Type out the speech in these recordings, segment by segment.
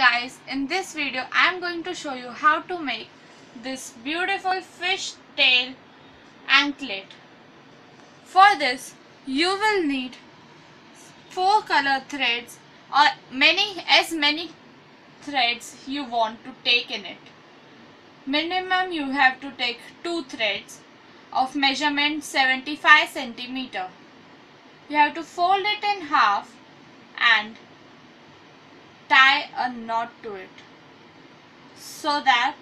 guys, in this video I am going to show you how to make this beautiful fish tail anklet. For this you will need four color threads or many as many threads you want to take in it. Minimum you have to take two threads of measurement 75 centimeter. You have to fold it in half and tie a knot to it so that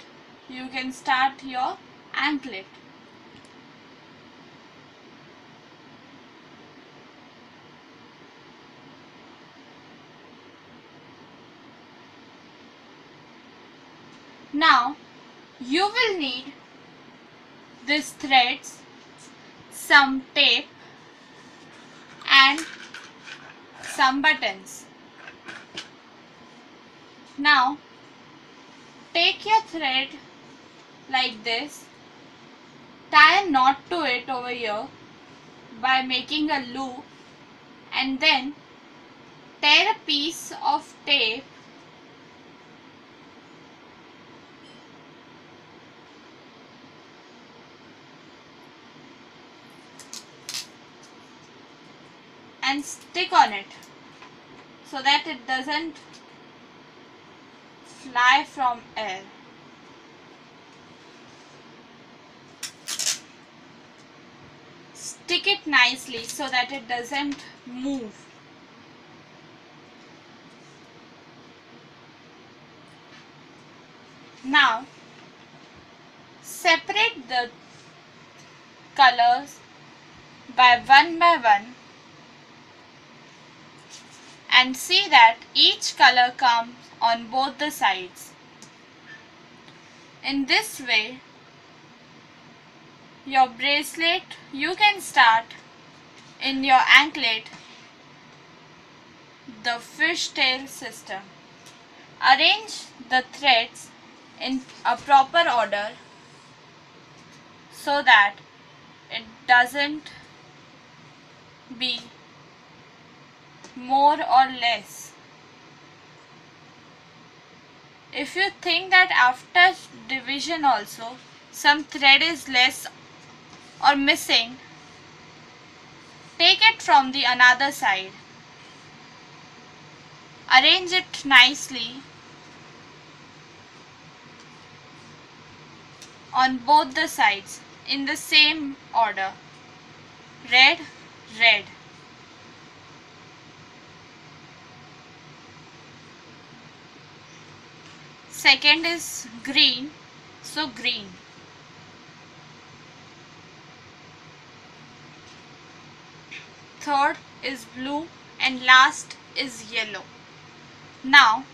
you can start your anklet. Now you will need these threads, some tape and some buttons. Now take your thread like this, tie a knot to it over here by making a loop and then tear a piece of tape and stick on it so that it doesn't fly from air. Stick it nicely so that it doesn't move. Now separate the colors by one by one and see that each color comes on both the sides. In this way, your bracelet you can start in your anklet the fishtail system. Arrange the threads in a proper order so that it doesn't be more or less. If you think that after division also some thread is less or missing, take it from the another side. Arrange it nicely on both the sides in the same order. Red, red. Second is green. So green. Third is blue and last is yellow. Now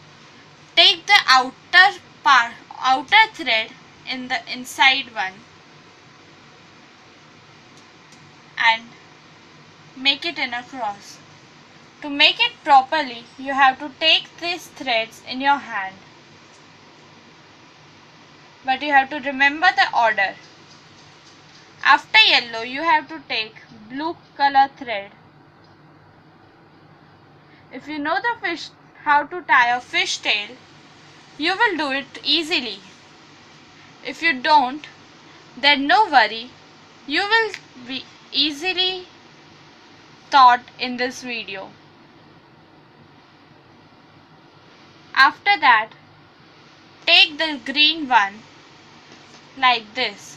take the outer part outer thread in the inside one and make it in a cross. To make it properly you have to take these threads in your hand but you have to remember the order. After yellow, you have to take blue color thread. If you know the fish, how to tie a fish tail, you will do it easily. If you don't, then no worry, you will be easily taught in this video. After that, take the green one like this.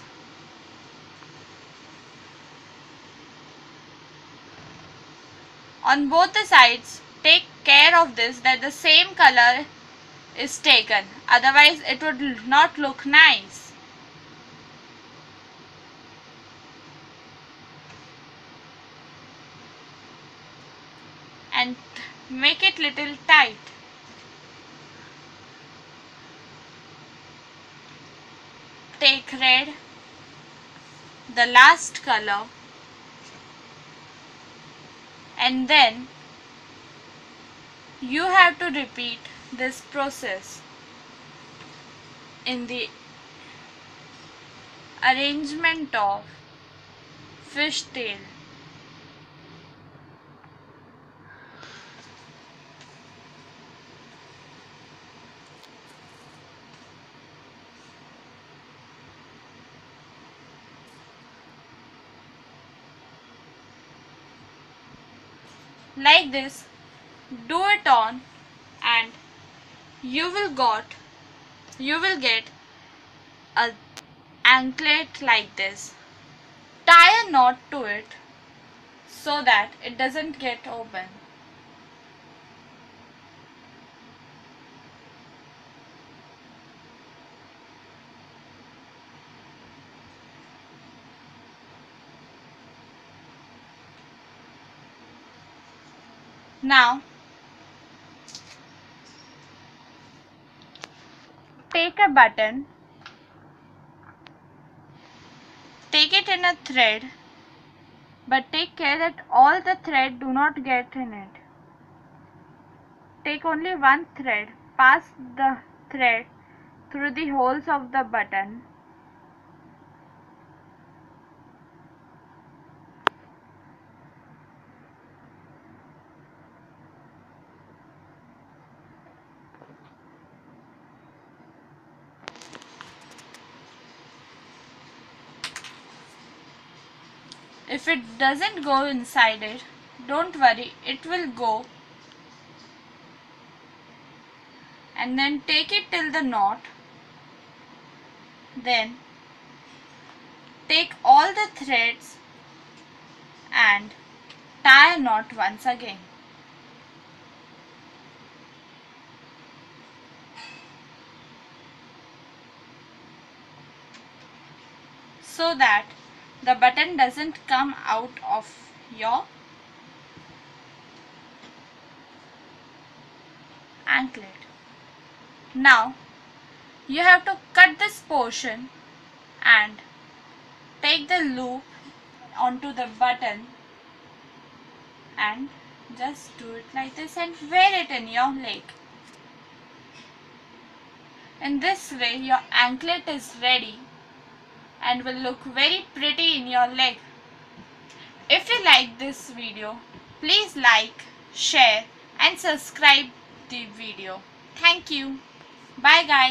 On both the sides, take care of this that the same color is taken. Otherwise, it would not look nice. And make it little tight. Take red the last color and then you have to repeat this process in the arrangement of fish tail like this. Do it on and you will got you will get a anklet like this. Tie a knot to it so that it doesn't get open Now, take a button, take it in a thread, but take care that all the thread do not get in it. Take only one thread, pass the thread through the holes of the button If it doesn't go inside it, don't worry, it will go. And then take it till the knot. Then take all the threads and tie a knot once again. So that the button doesn't come out of your anklet. Now you have to cut this portion and take the loop onto the button and just do it like this and wear it in your leg. In this way your anklet is ready and will look very pretty in your leg. If you like this video, please like, share and subscribe the video. Thank you. Bye guys.